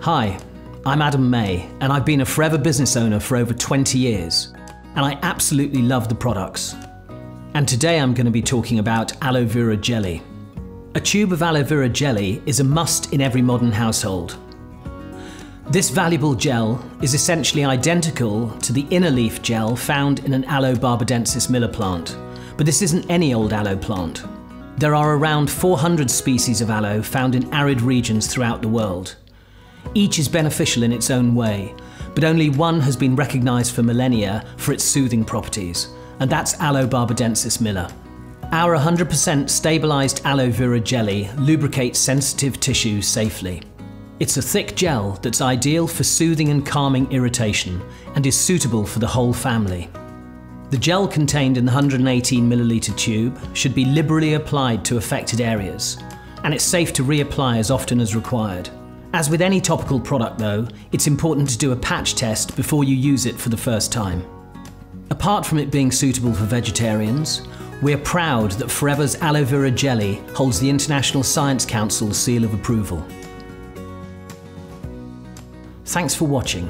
Hi, I'm Adam May, and I've been a forever business owner for over 20 years, and I absolutely love the products. And today I'm going to be talking about Aloe Vera Gelly. A tube of Aloe Vera Gelly is a must in every modern household. This valuable gel is essentially identical to the inner leaf gel found in an Aloe barbadensis miller plant, but this isn't any old aloe plant. There are around 400 species of aloe found in arid regions throughout the world. Each is beneficial in its own way, but only one has been recognised for millennia for its soothing properties, and that's Aloe barbadensis miller. Our 100% stabilised Aloe Vera Gelly lubricates sensitive tissues safely. It's a thick gel that's ideal for soothing and calming irritation and is suitable for the whole family. The gel contained in the 118 milliliter tube should be liberally applied to affected areas, and it's safe to reapply as often as required. As with any topical product though, it's important to do a patch test before you use it for the first time. Apart from it being suitable for vegetarians, we're proud that Forever's Aloe Vera Gelly holds the International Science Council's seal of approval. Thanks for watching.